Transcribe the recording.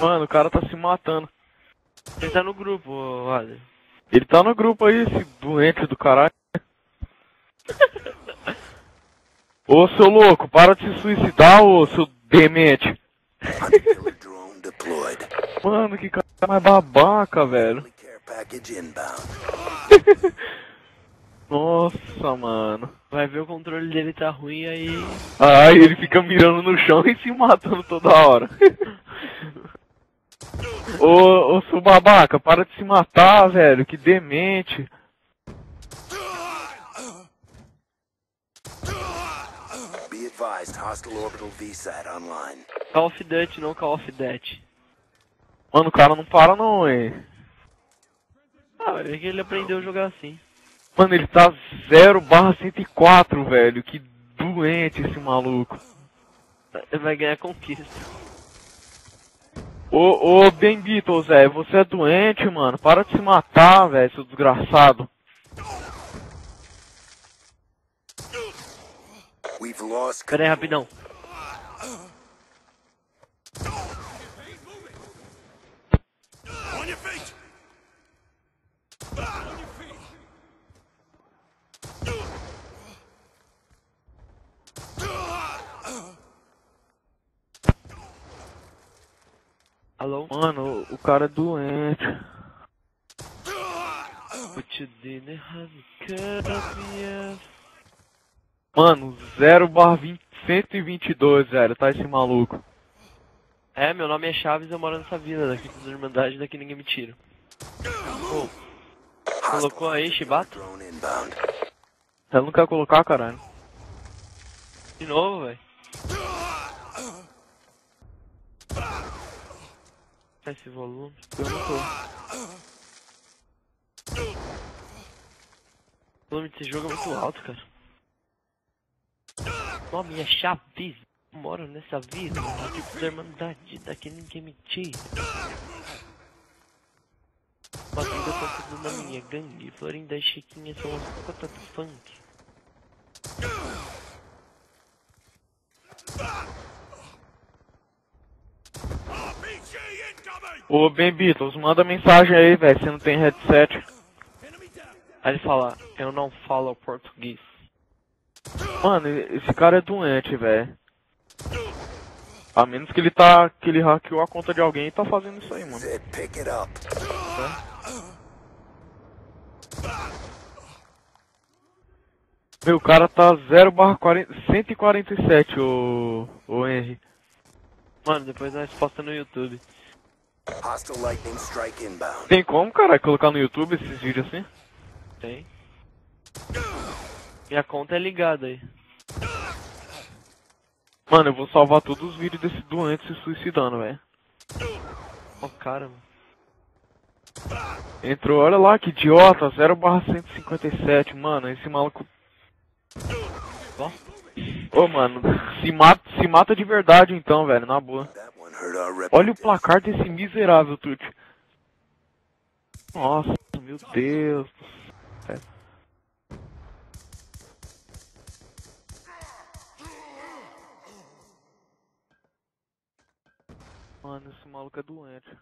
Mano, o cara tá se matando. Ele tá no grupo, ô, Adler. Ele tá no grupo aí, esse doente do caralho. Ô seu louco, para de se suicidar, ô seu demente. Mano, que cara mais babaca, velho. Nossa, mano. Vai ver o controle dele tá ruim aí. Ai, ele fica mirando no chão e se matando toda hora. ô, ô seu babaca, para de se matar, velho. Que demente. Be advised, hostile orbital VSAT online. Call of Duty, não Call of Duty. Mano, o cara não para não, hein. Ah, é que ele aprendeu a jogar assim. Mano, ele tá 0 barra 104, velho. Que doente esse maluco. Ele vai ganhar conquista. Ô, ô, Ben Beatles, velho, você é doente, mano. Para de se matar, velho, seu desgraçado. We've lost Pera aí, rapidão. On your feet! Mano, o cara é doente. Cara, Mano, 0 barra 20 122, velho, tá esse maluco. É, meu nome é Chaves, eu moro nessa vila daqui da Irmandade, daqui ninguém me tira. Pô, colocou aí. Ela não quer colocar, caralho. De novo, velho. Tá esse volume. Eu não tô. O volume desse jogo é muito alto, cara. Nome é Chaves. Eu Moro nessa vila, daqui da Irmandade, daqui ninguém me tira. Madruga tá tudo na minha gangue. Florinda e Chiquinha são as cotas do funk. Ô, Ben Beatles, manda mensagem aí, velho, você não tem headset. Aí ele fala, eu não falo português. Mano, esse cara é doente, velho. A menos que ele tá. que ele hackeou a conta de alguém e tá fazendo isso aí, mano. Meu, o cara tá 0 barra 40 147, ô. ô Henry. Mano, depois nós posta no YouTube. Tem como, cara, colocar no YouTube esses vídeos assim? Tem. Minha conta é ligada aí. Mano, eu vou salvar todos os vídeos desse doente se suicidando, velho. Ó, cara, mano. Entrou, olha lá que idiota, 0 barra 157, mano, esse maluco. Ó. Ô, mano, se mata, se mata de verdade então, velho, na boa. Olha o placar desse miserável, Tuti. Nossa, meu Deus céu. Mano, esse maluco é doente.